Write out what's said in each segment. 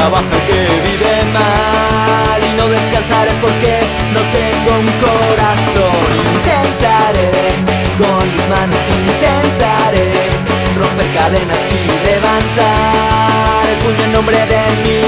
trabaja el que vive mal y no descansaré porque no tengo un corazón. Intentaré con mis manos intentaré romper cadenas y levantar el puño en nombre de mí.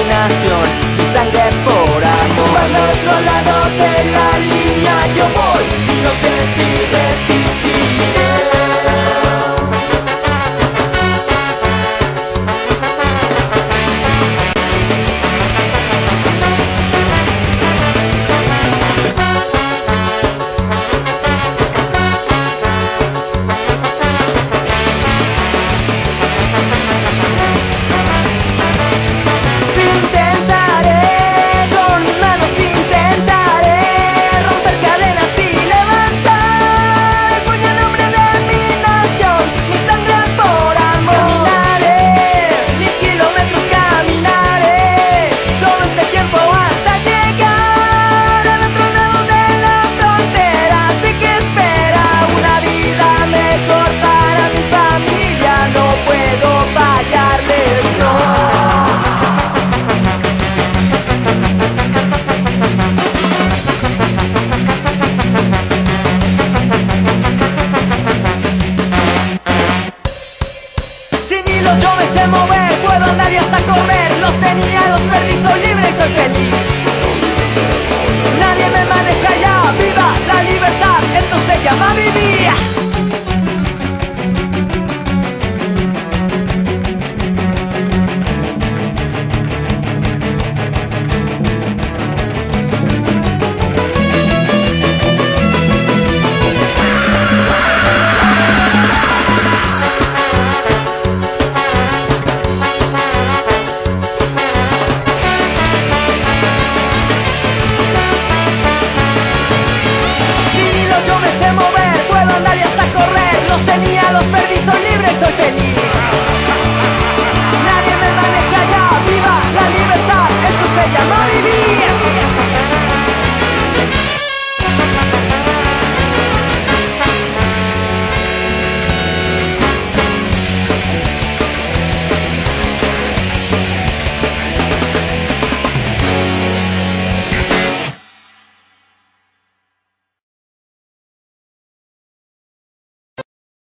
mover, puedo andar y hasta correr, los tenía